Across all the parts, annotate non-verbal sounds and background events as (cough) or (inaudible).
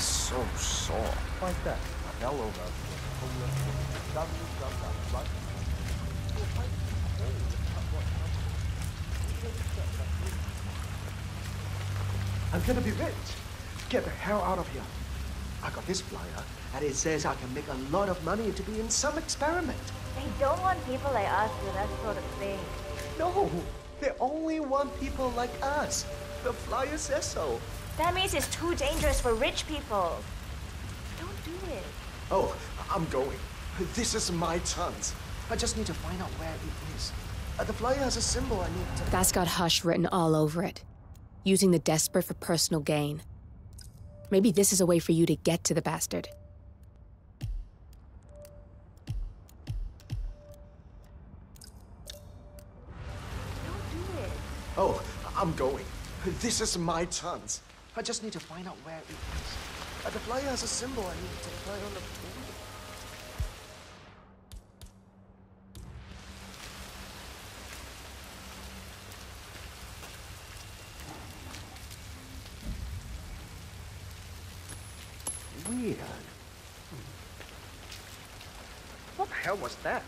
My knee is so sore. Like that. I fell over. I'm gonna be rich. Get the hell out of here. I got this flyer, and it says I can make a lot of money to be in some experiment. They don't want people like us do that sort of thing. No, they only want people like us. The flyer says so. That means it's too dangerous for rich people. Don't do it. Oh, I'm going. This is my chance. I just need to find out where it is. Uh, the flyer has a symbol I need to. That's got Hush written all over it, using the desperate for personal gain. Maybe this is a way for you to get to the bastard. Don't do it. Oh, I'm going. This is my chance. I just need to find out where it is. Uh, the flyer has a symbol I need to apply on the board. Weird. What the hell was that?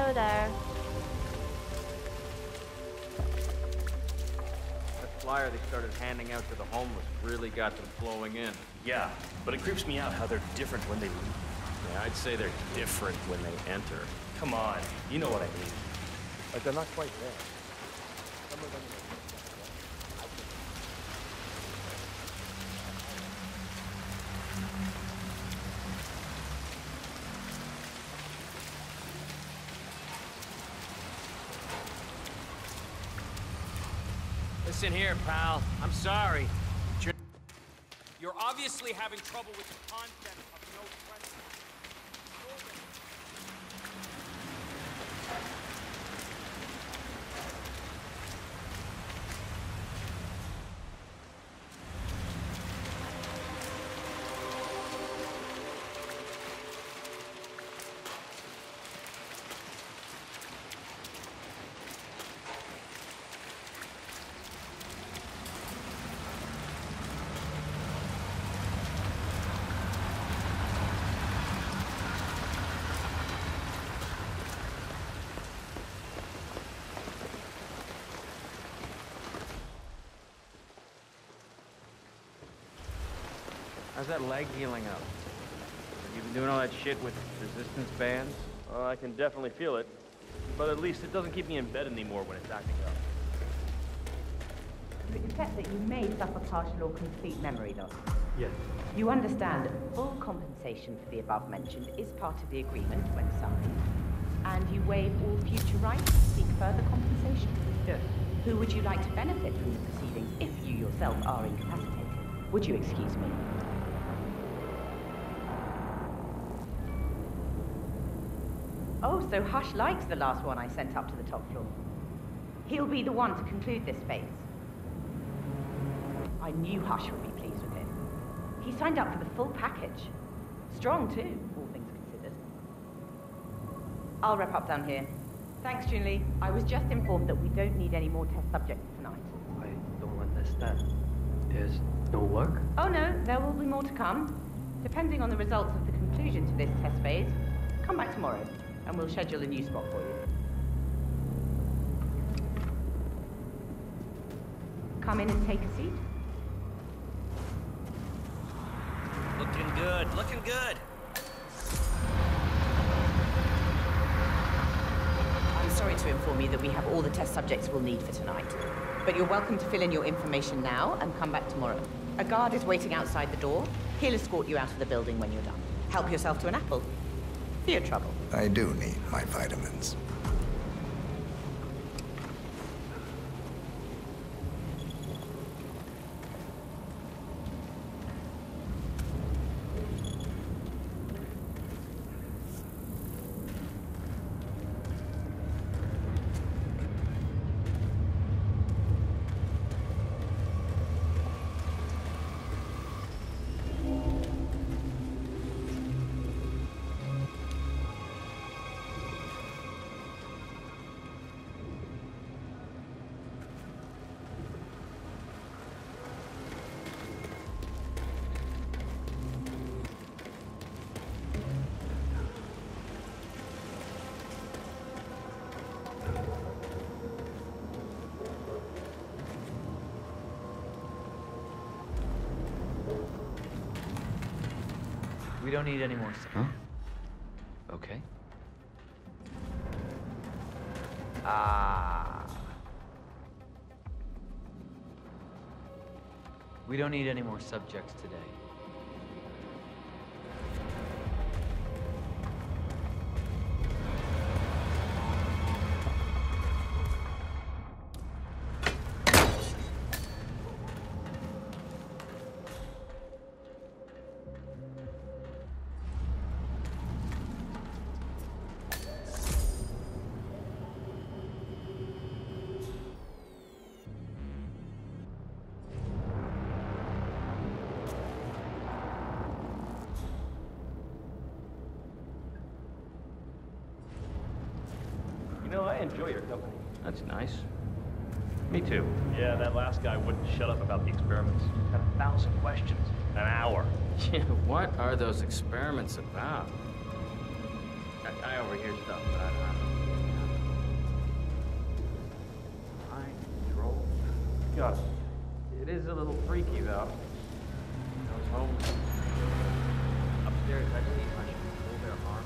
Hello there. That flyer they started handing out to the homeless really got them flowing in. Yeah, but it creeps me out how they're different when they leave. Yeah, I'd say they're different when they enter. Come on, you know what I mean. Like they're not quite there. Listen here, pal. I'm sorry. You're, obviously having trouble with the concept that leg healing up? You've been doing all that shit with resistance bands? Well, I can definitely feel it. But at least it doesn't keep me in bed anymore when it's acting up. You accept that you may suffer partial or complete memory loss. Yes. You understand that full compensation for the above mentioned is part of the agreement when signed. And you waive all future rights to seek further compensation. Good. Who would you like to benefit from the proceedings if you yourself are incapacitated? Would you excuse me? Oh, so Hush likes the last one I sent up to the top floor. He'll be the one to conclude this phase. I knew Hush would be pleased with him. He signed up for the full package. Strong, too, all things considered. I'll wrap up down here. Thanks, Junli. I was just informed that we don't need any more test subjects tonight. I don't understand. There's no work? Oh no, there will be more to come. Depending on the results of the conclusion to this test phase, come back tomorrow and we'll schedule a new spot for you. Come in and take a seat. Looking good, looking good. I'm sorry to inform you that we have all the test subjects we'll need for tonight. But you're welcome to fill in your information now and come back tomorrow. A guard is waiting outside the door. He'll escort you out of the building when you're done. Help yourself to an apple. Your trouble. I do need my vitamins. We don't need any more. Huh? Okay. Ah. We don't need any more subjects today. Enjoy your company. That's nice. Me too. Yeah, that last guy wouldn't shut up about the experiments. Had a thousand questions. An hour. (laughs) Yeah, what are those experiments about? I, I overhear stuff, but I don't know. Mind control? Got it. It is a little freaky, though. Those homes. Upstairs, I believe I should pull their arm.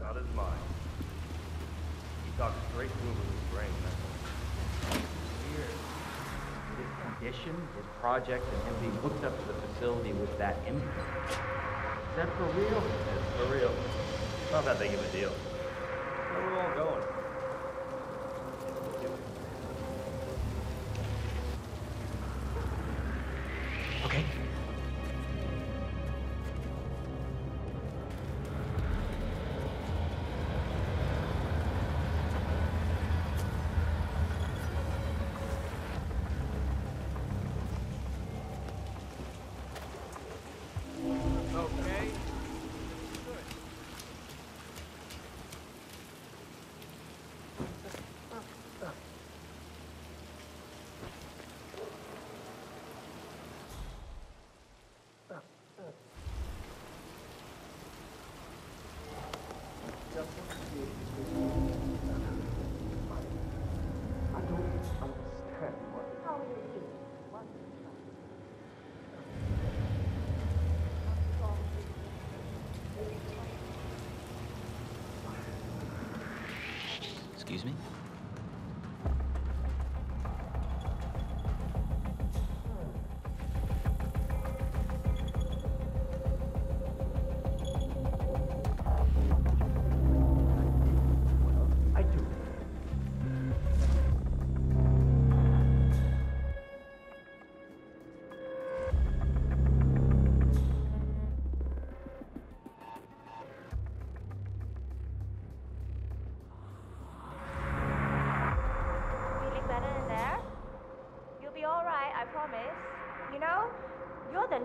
Not his mind. He talks straight to him with his brain. That's all. Weird. His condition, his project, and him being hooked up to the facility with that implant. Is that for real? It's for real. Not that big of a deal. Excuse me?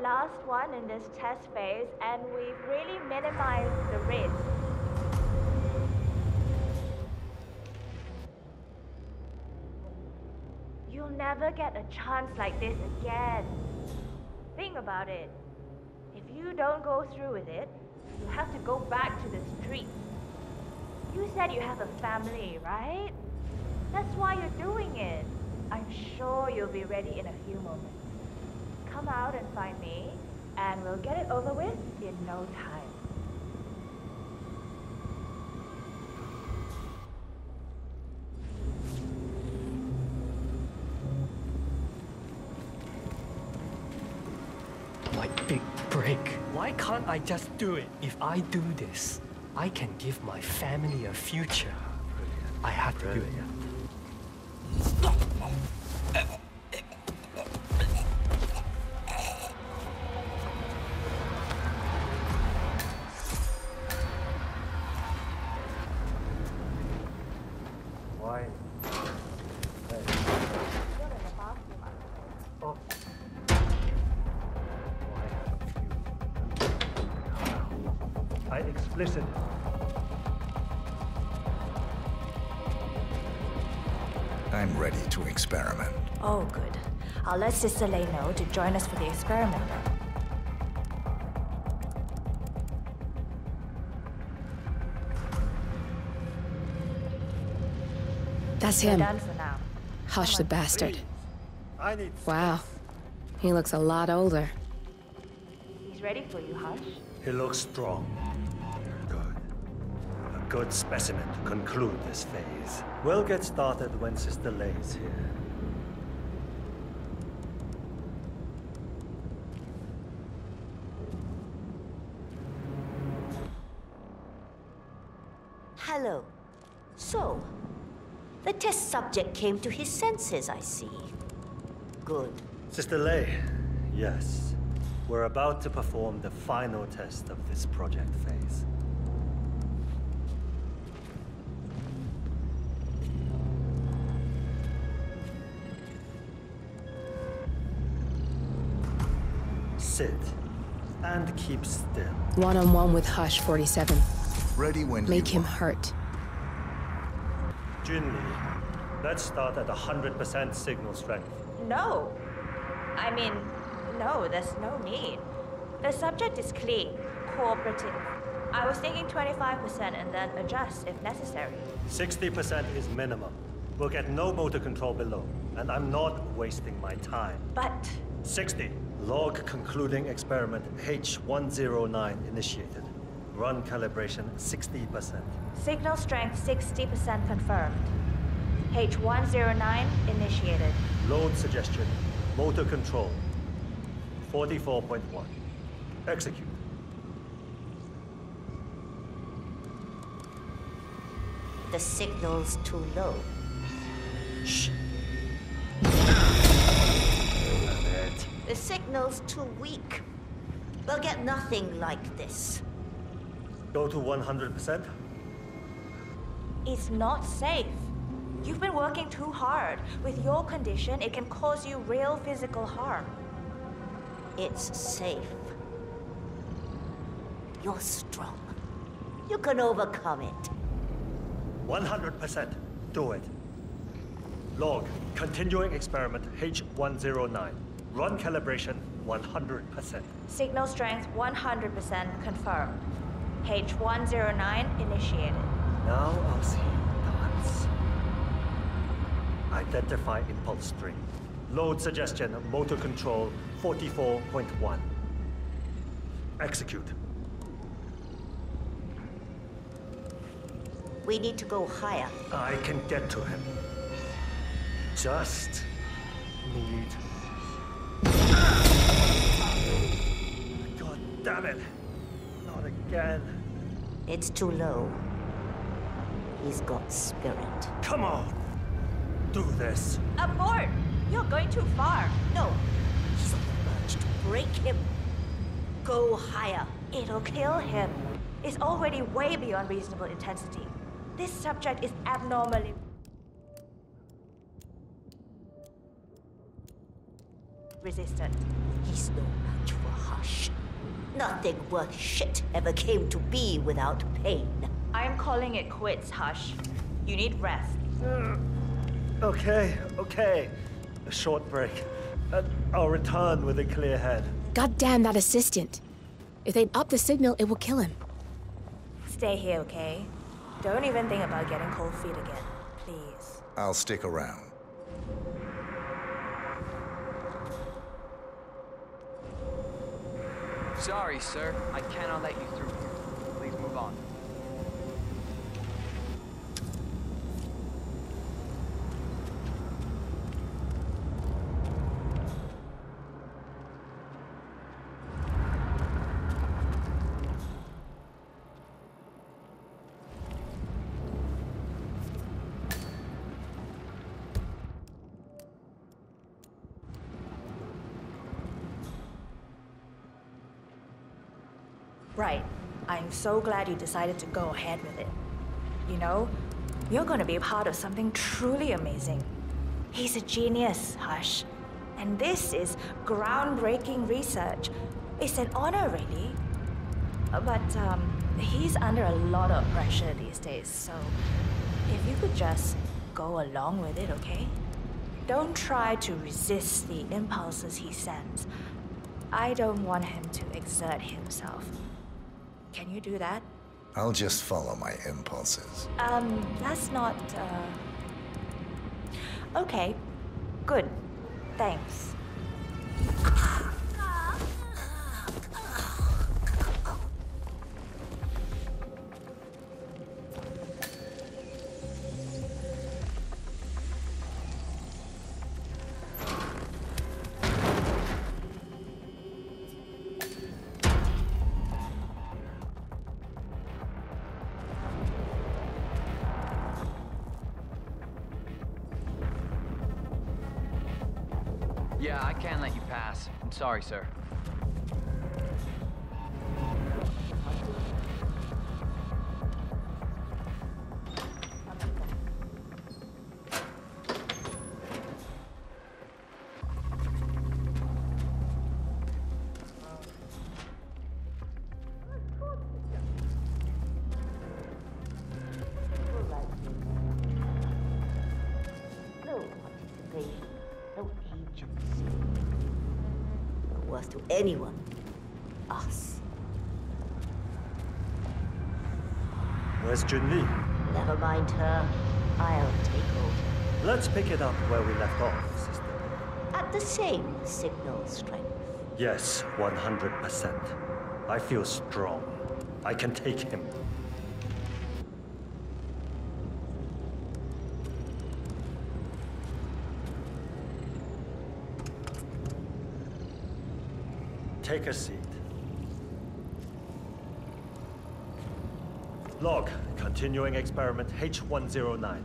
Last one in this test phase, and we've really minimized the risk. You'll never get a chance like this again. Think about it. If you don't go through with it, you have to go back to the streets. You said you have a family, right? That's why you're doing it. I'm sure you'll be ready in a few moments come out and find me, and we'll get it over with in no time. My big break. Why can't I just do it? If I do this, I can give my family a future. Brilliant. I have Brilliant. to do it. Sister Lay know to join us for the experiment. That's him. done for now. Hush the bastard. I need Wow. He looks a lot older. He's ready for you, Hush. He looks strong. Good. A good specimen to conclude this phase. We'll get started when Sister Lay's here. Hello. So, the test subject came to his senses, I see. Good. Sister Lay, yes. We're about to perform the final test of this project phase. Sit and keep still. One on one with Hush 47. Ready when Make you him hurt. Jin Lee, let's start at 100% signal strength. No. I mean, no, there's no need. The subject is clean, cooperative. I was thinking 25% and then adjust if necessary. 60% is minimum. We'll get no motor control below, and I'm not wasting my time. But 60. Log concluding experiment H109 initiated. Run calibration 60%. signal strength 60% confirmed. H109 initiated. Load suggestion, motor control 44.1. Execute. The signal's too low. Shh. The signal's too weak. We'll get nothing like this. Go to 100%. It's not safe. You've been working too hard. With your condition, it can cause you real physical harm. It's safe. You're strong. You can overcome it. 100%. Do it. Log, continuing experiment H109. Run calibration 100%. Signal strength 100% confirmed. H109 initiated. Now I'll see. Identify impulse string. Load suggestion, motor control 44.1. Execute. We need to go higher. I can get to him. Just need. God damn it! Not again. It's too low. He's got spirit. Come on! Do this. Abort! You're going too far. No, he's on the verge to break him. Go higher. It'll kill him. It's already way beyond reasonable intensity. This subject is abnormally. resistant. He's no match for Hush. Nothing worth shit ever came to be without pain. I'm calling it quits, Hush. You need rest. Mm. Okay, okay. A short break. And I'll return with a clear head. God damn that assistant. If they up the signal, it will kill him. Stay here, okay? Don't even think about getting cold feet again. Please. I'll stick around. Sorry, sir. I cannot let you through here. Please move on. Right. I'm so glad you decided to go ahead with it. You know, you're gonna be part of something truly amazing. He's a genius, Hush. And this is groundbreaking research. It's an honor, really. Uh, But, um, he's under a lot of pressure these days, so if you could just go along with it, okay? Don't try to resist the impulses he sends. I don't want him to exert himself. Can you do that? I'll just follow my impulses. Um, that's not, uh... Okay. Good. Thanks. Yeah, I can't let you pass. I'm sorry, sir. Where's Junli? Never mind her. I'll take over. Let's pick it up where we left off, sister. At the same signal strength. Yes, 100%. I feel strong. I can take him. Take a seat. Log, continuing experiment H109.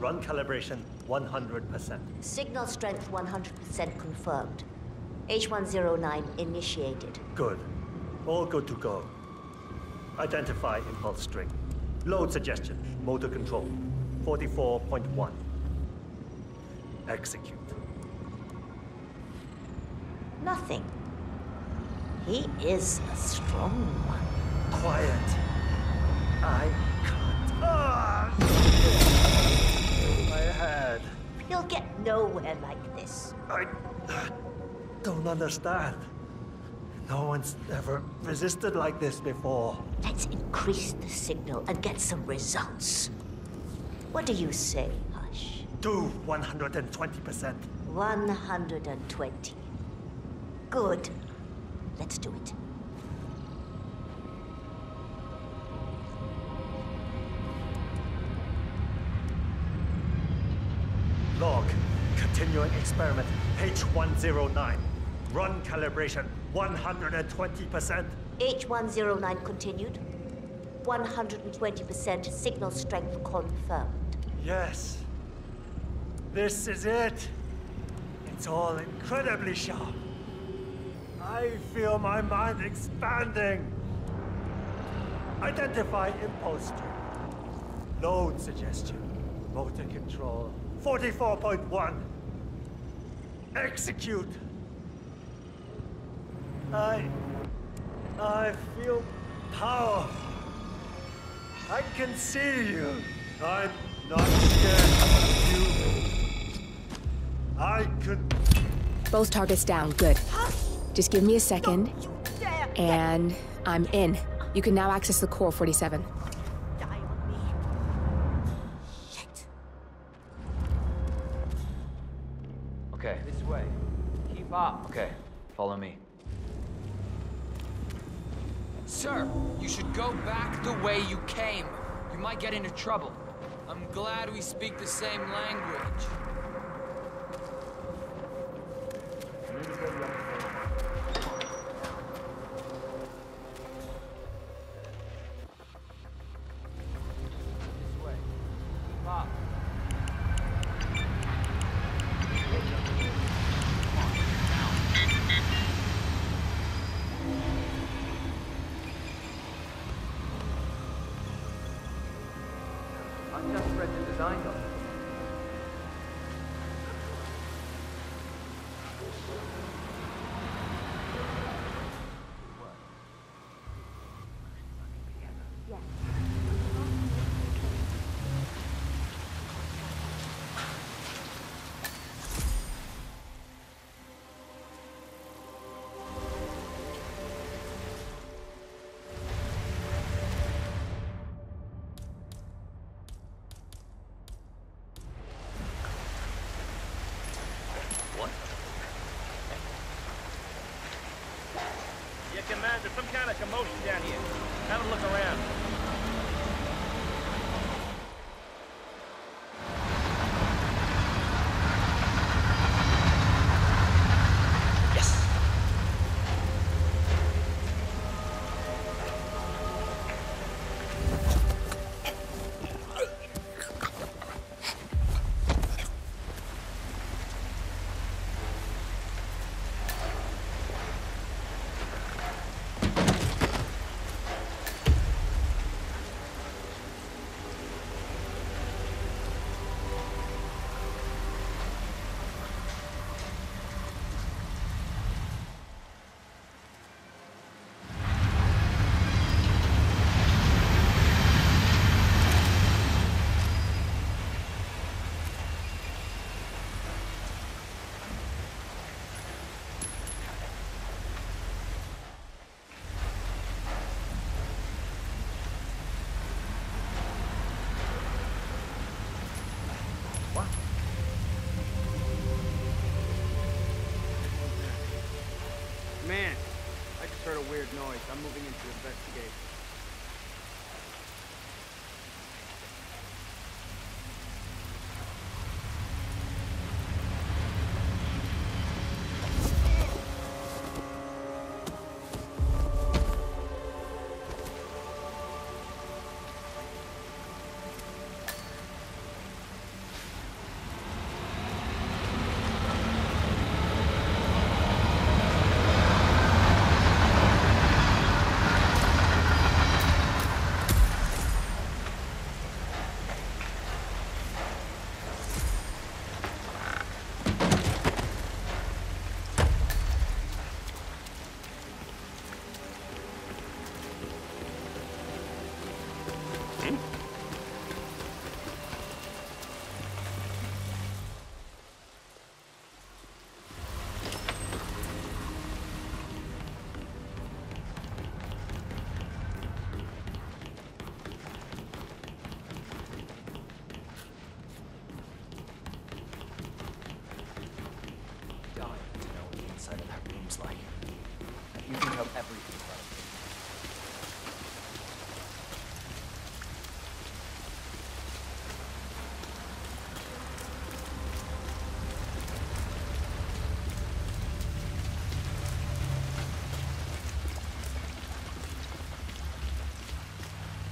Run calibration 100%. Signal strength 100% confirmed. H109 initiated. Good. All good to go. Identify impulse string. Load suggestion. Motor control. 44.1. Execute. Nothing. He is a strong one. Quiet. I! My head. He'll get nowhere like this. I don't understand. No one's ever resisted like this before. Let's increase the signal and get some results. What do you say, Hush? Do 120%. 120. Good. Let's do it. Continuing experiment H109. Run calibration 120%. H109 continued. 120% signal strength confirmed. Yes. This is it. It's all incredibly sharp. I feel my mind expanding. Identify impulse string. Load suggestion. Motor control. 44.1. Execute. I... I feel power. I can see you. I'm not scared of you. I could... Both targets down. Good. Just give me a second. And I'm in. You can now access the core 47. Go back the way you came. You might get into trouble. I'm glad we speak the same language. a motion down. Noise. I'm moving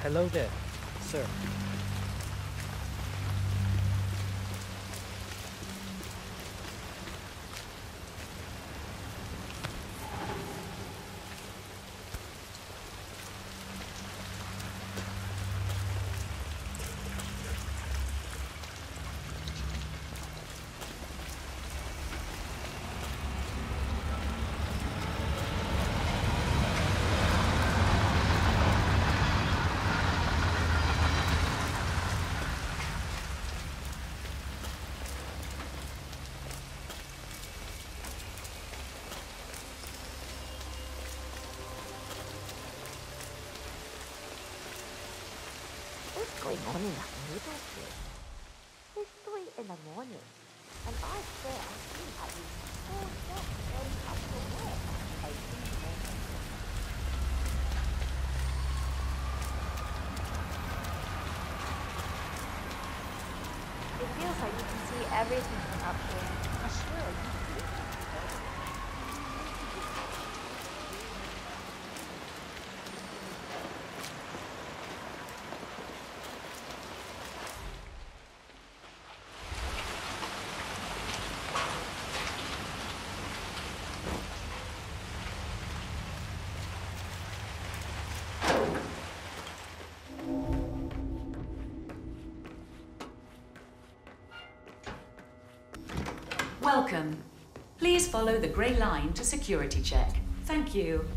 Hello there, sir. What's going on in that middle bit? It's three in the morning, and I swear I've seen at least four steps going up the wall. Think then. It feels like you can see everything Welcome. Please follow the grey line to security check. Thank you.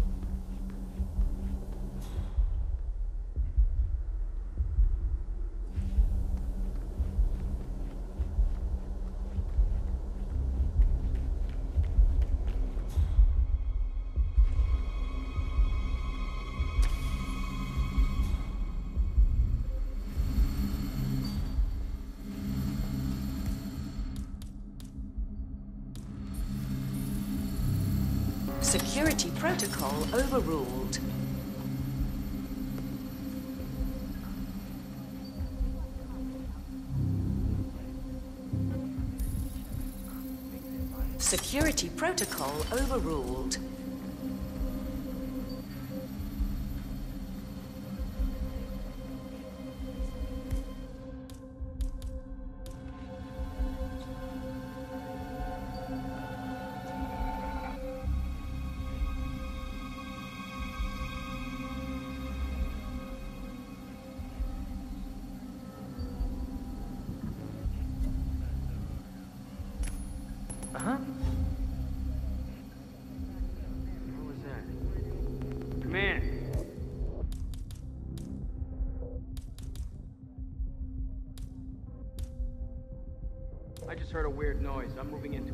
Security protocol overruled. Security protocol overruled. I'm moving in.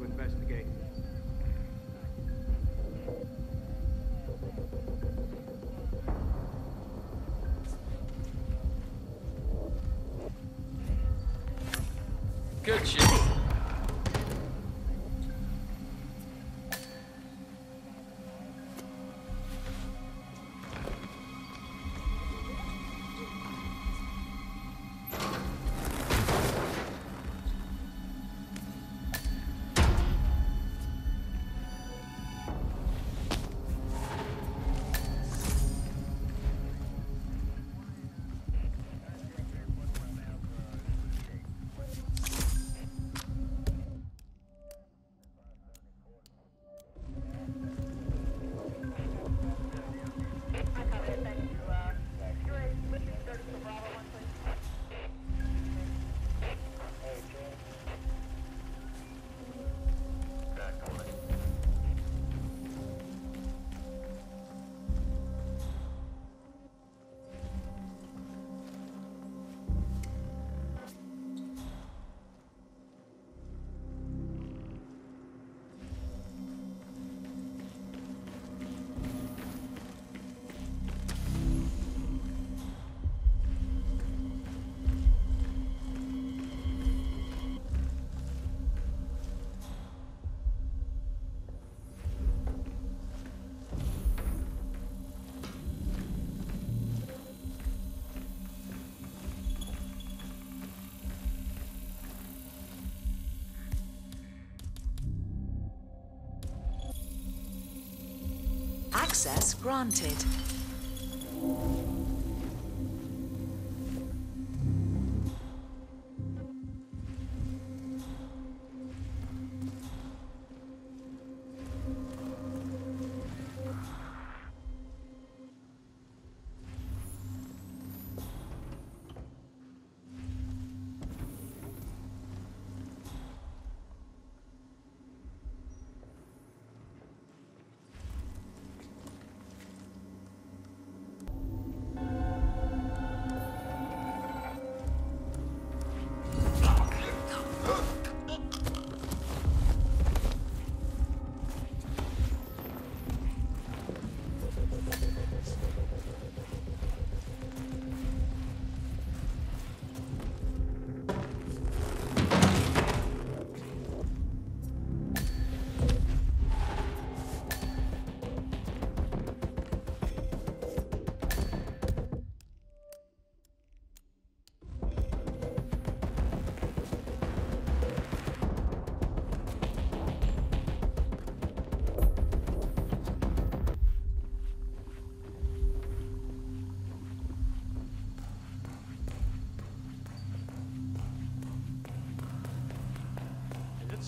Access granted.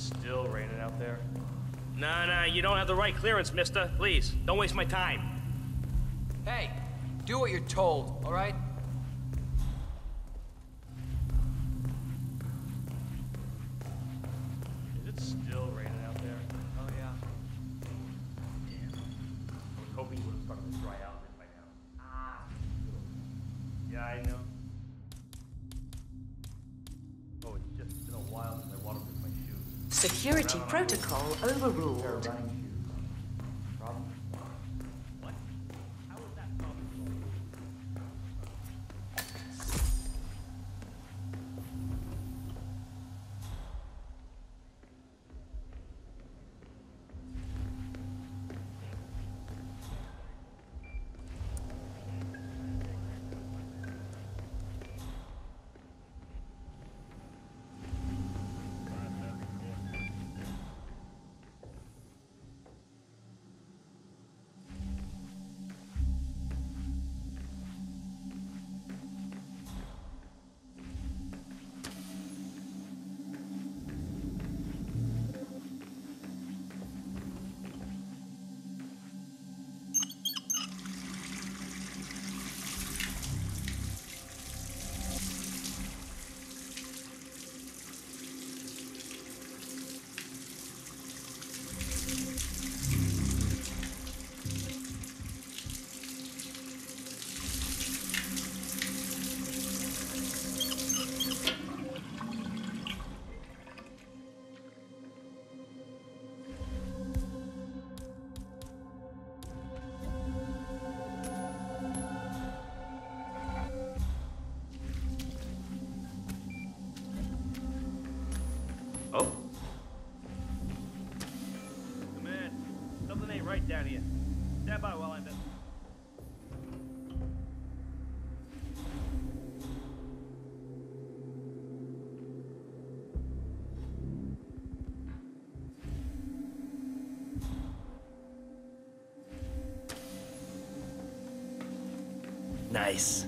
still raining out there? Nah, nah, you don't have the right clearance, mister. Please, don't waste my time. Hey, do what you're told, all right? Nice.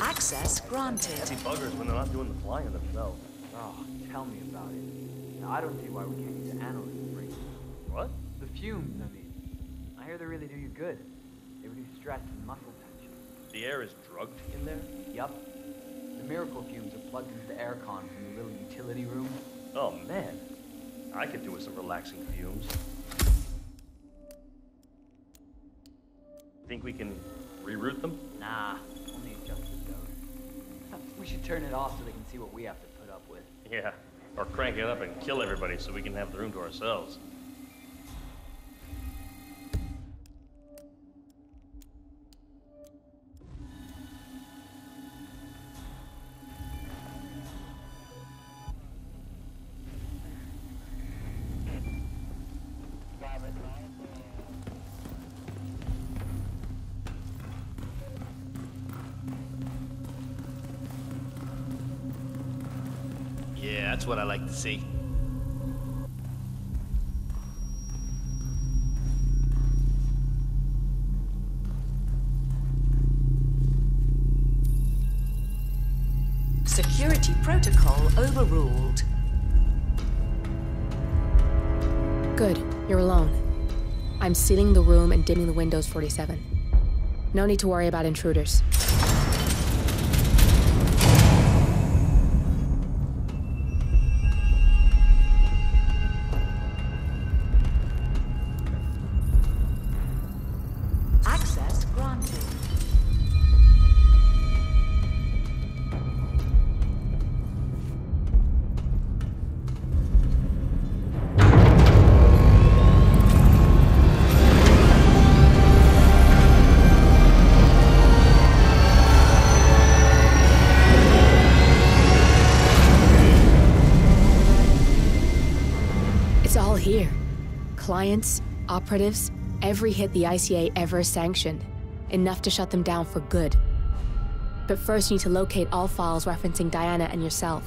Access granted. See buggers when they're not doing the flying themselves. Oh, tell me about it. Now, I don't see why we can't use analysts to bring What? The fumes, I mean. I hear they really do you good. They reduce stress and muscle tension. The air is drugged in there? Yup. The miracle fumes are plugged into the aircon from the little utility room. Oh man. I could do with some relaxing fumes. Think we can turn it off so they can see what we have to put up with. Yeah. Or crank it up and kill everybody so we can have the room to ourselves. Yeah, that's what I like to see. Security protocol overruled. Good, you're alone. I'm sealing the room and dimming the windows 47. No need to worry about intruders. Operatives, every hit the ICA ever sanctioned. Enough to shut them down for good. But first, you need to locate all files referencing Diana and yourself.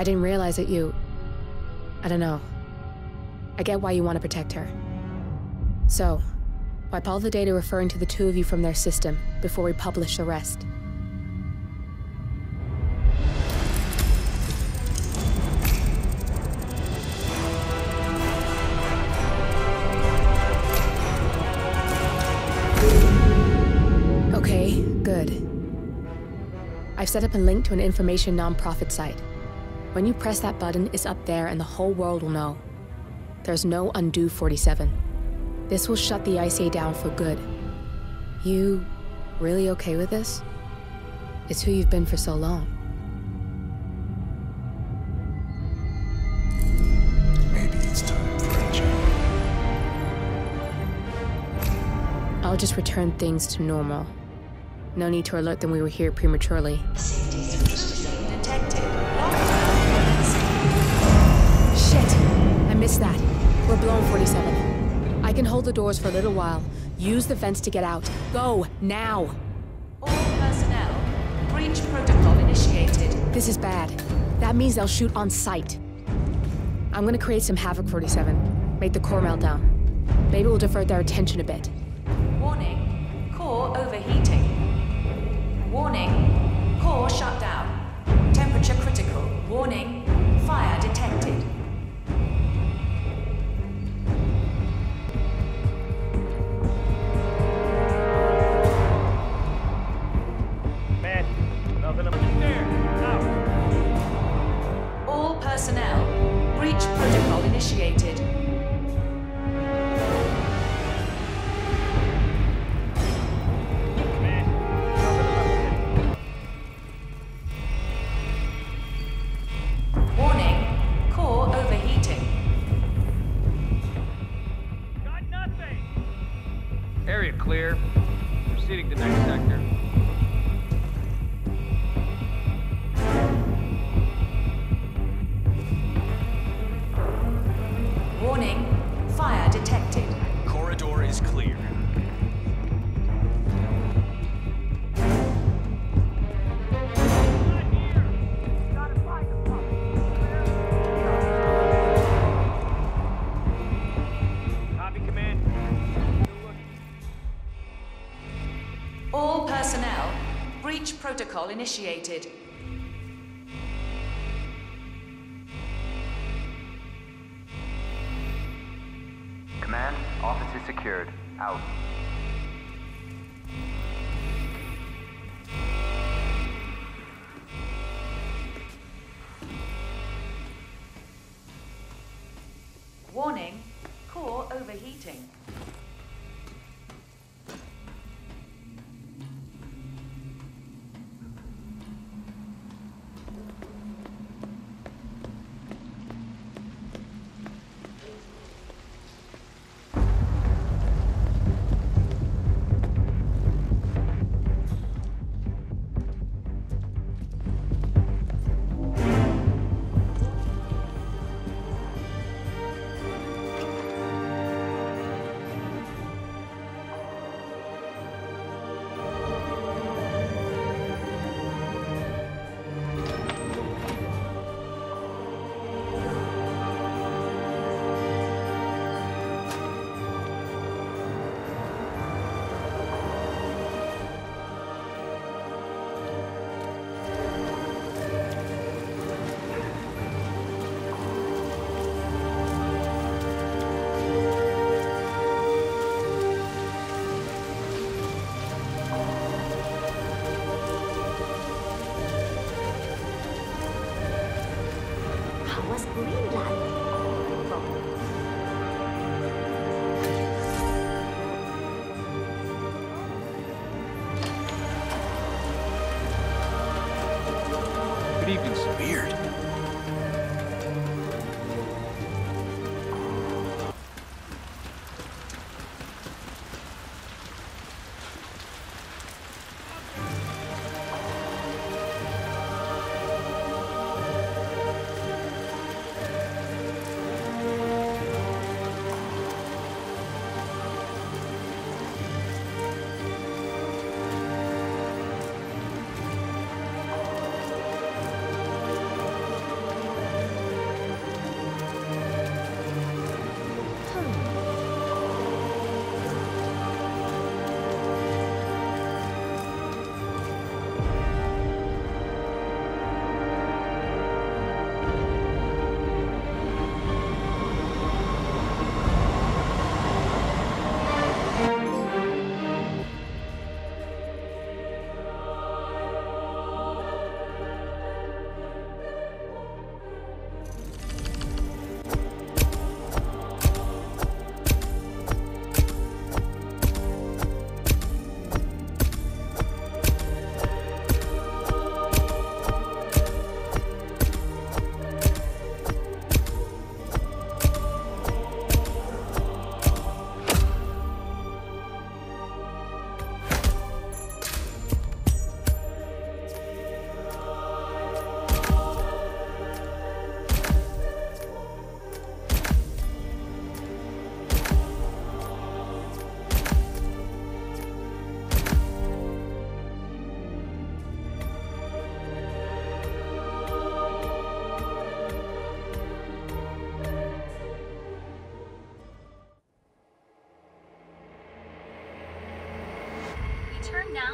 I didn't realize that you. I don't know. I get why you want to protect her. So, wipe all the data referring to the two of you from their system before we publish the rest. Okay, good. I've set up a link to an information nonprofit site. When you press that button, it's up there and the whole world will know. There's no undo 47. This will shut the ICA down for good. You really okay with this? It's who you've been for so long. Maybe it's time for a change. I'll just return things to normal. No need to alert them we were here prematurely. We're 47. I can hold the doors for a little while. Use the vents to get out. Go, now! All personnel. Breach protocol initiated. This is bad. That means they'll shoot on sight. I'm gonna create some havoc 47. Make the core melt down. Maybe we'll divert their attention a bit. Warning. Core overheating. Warning. Core shut protocol initiated.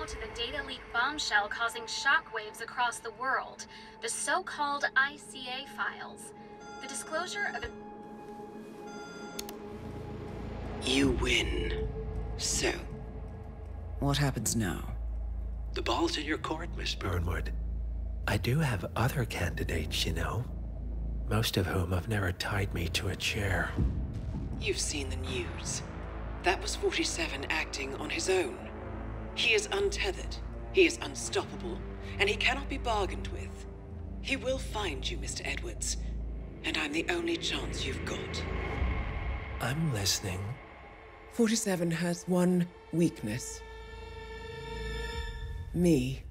To the data leak bombshell causing shockwaves across the world, the so-called ICA files. The disclosure of You win. So, what happens now? The ball's in your court, Miss Burnwood. I do have other candidates, you know. Most of whom have never tied me to a chair. You've seen the news. That was 47 acting on his own. He is untethered, he is unstoppable, and he cannot be bargained with. He will find you, Mr. Edwards, and I'm the only chance you've got. I'm listening. 47 has one weakness. Me.